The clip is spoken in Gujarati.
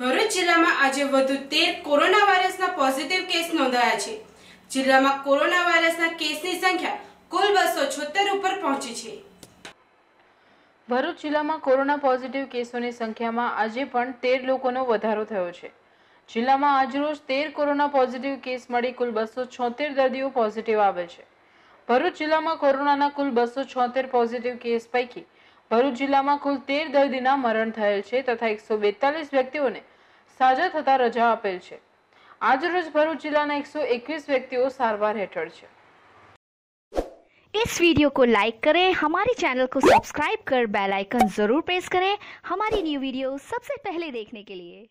ભરૂચ જિલ્લામાં આજે વધુ તેર કોરોના વાયરસના પોઝિટિવ કેસ નોંધાયા છે. જિલ્લામાં કોરોના વાયરસના કેસની સંખ્યા કુલ બસો છોતેર ઉપર પહોંચી છે. ભરૂચ જિલ્લામાં કોરોના પોઝિટિવ કેસોની સંખ્યામાં આજે પણ તેર લોકોનો વધારો થયો છે. જિલ્લામાં આજરોજ તેર કોરોના પોઝિટિવ કેસ મળી કુલ બસો છોતેર દર્દીઓ પોઝિટિવ આવે છે. ભરૂચ જિલ્લામાં કોરોનાના કુલ બસો છોતેર પોઝિટિવ કેસ પૈકી ભરૂચ જિલ્લામાં કુલ તેર દર્દીના મરણ થયેલ છે તથા એકસો બેતાલીસ વ્યક્તિઓને સાજા થતા રજા આપેલ છે આજરોજ ભરૂચ જિલ્લાના એકસો એકવીસ વ્યક્તિઓ સારવાર હેઠળ છે इस वीडियो को लाइक करें हमारे चैनल को सब्सक्राइब कर बेल आइकन जरूर प्रेस करें हमारी न्यू वीडियो सबसे पहले देखने के लिए